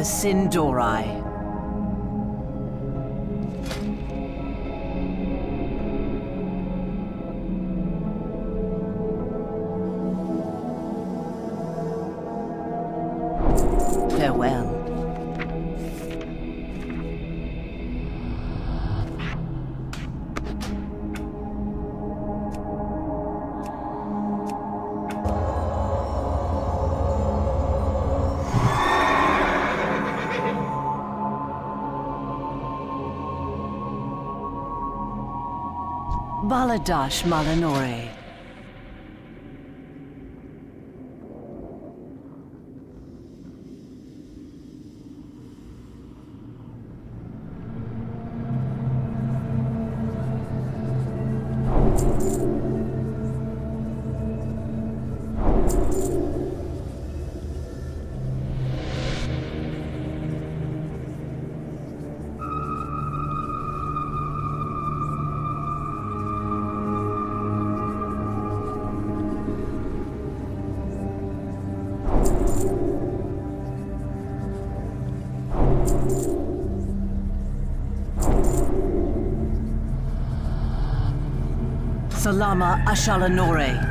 the Sin'dorei. Baladash Malanore. Salama Ashalanore.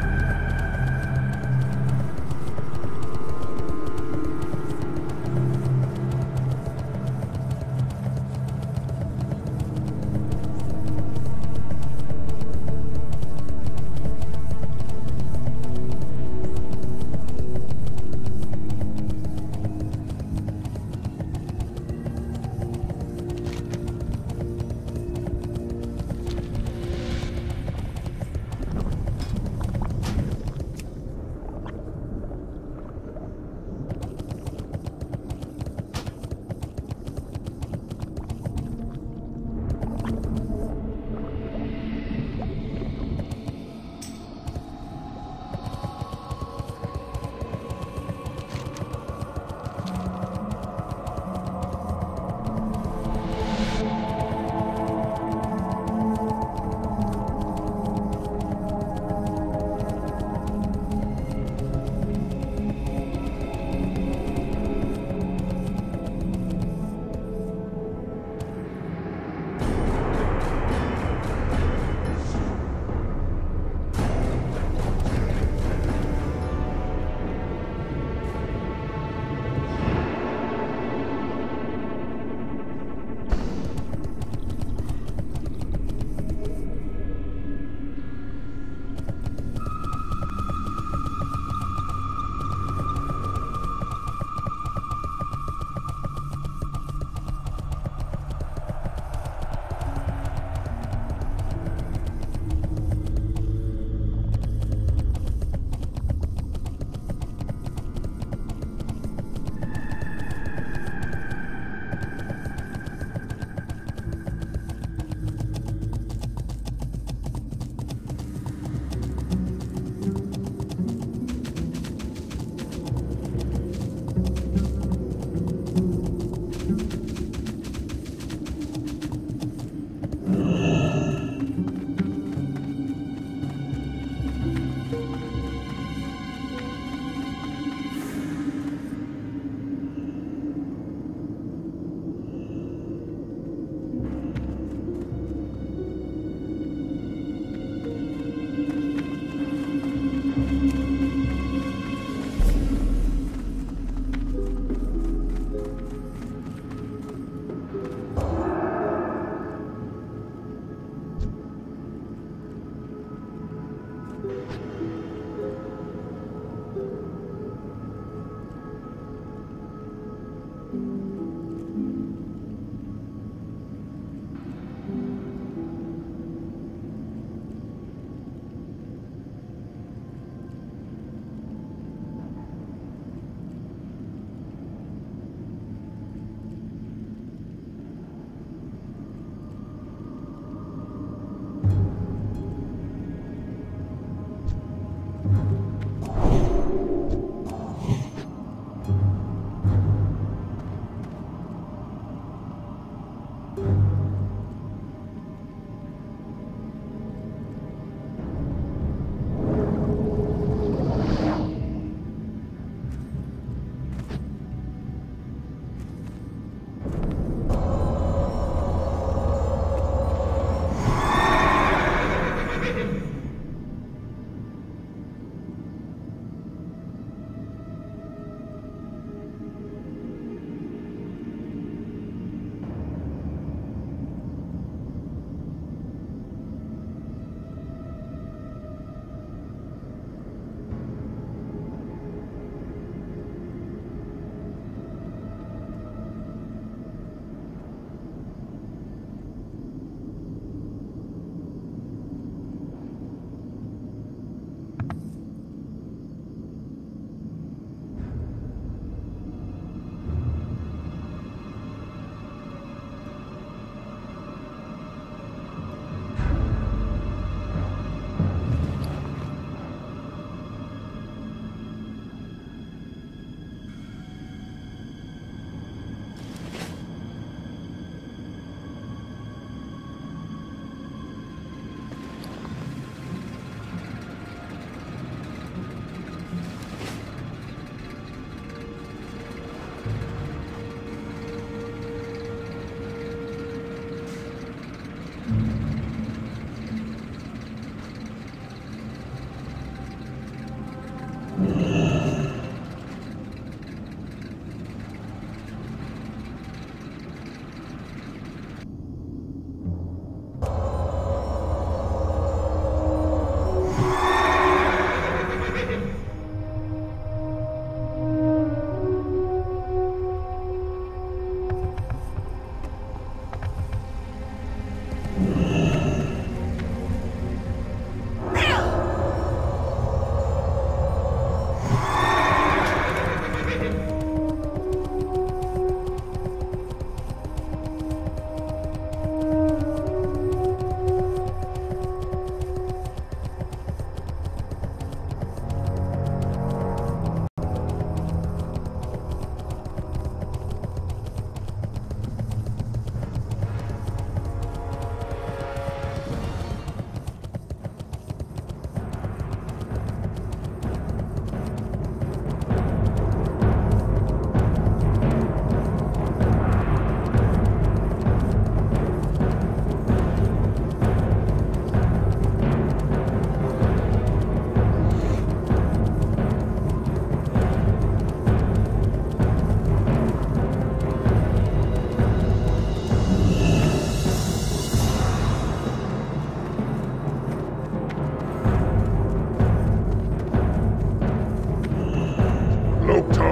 no.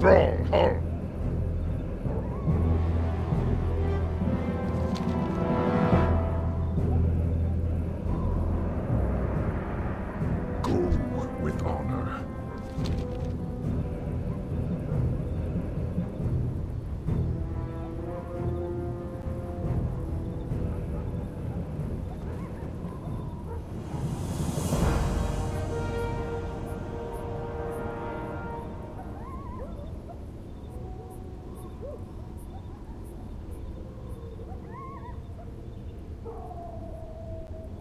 Stronghold.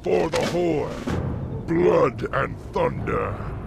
For the Horde, blood and thunder.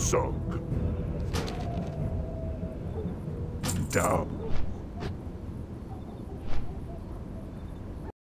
Samsung. Down.